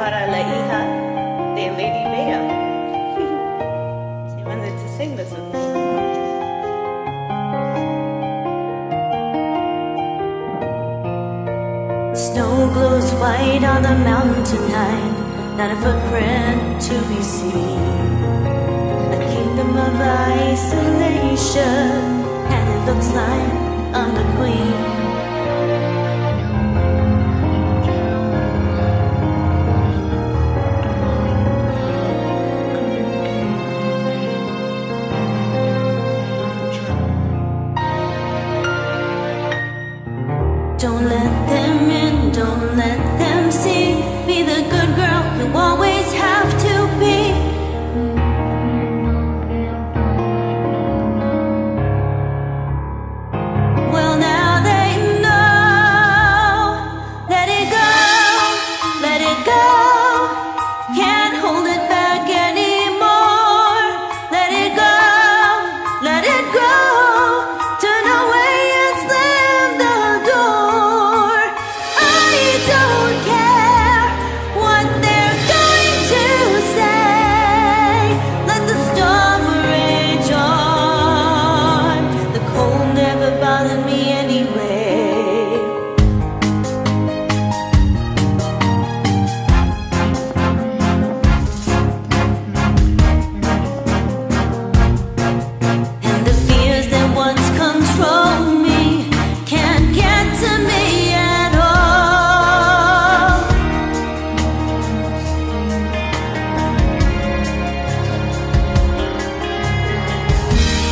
para la hija de Lady Bea. she wanted to sing this with me. Snow glows white on the mountain tonight, not a footprint to be seen. A kingdom of isolation, and it looks like I'm the queen. Don't let them in, don't let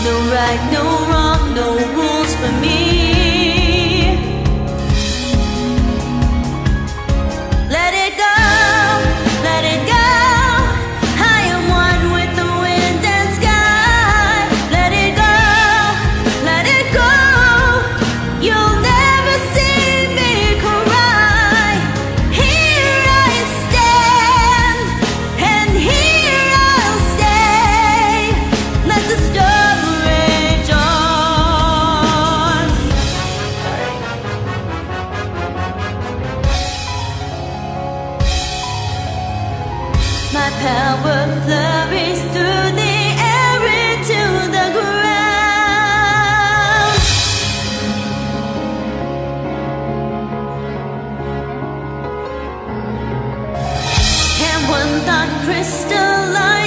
no right, no wrong, no rules for me. My power flows through the air into the ground. And one thought crystallized.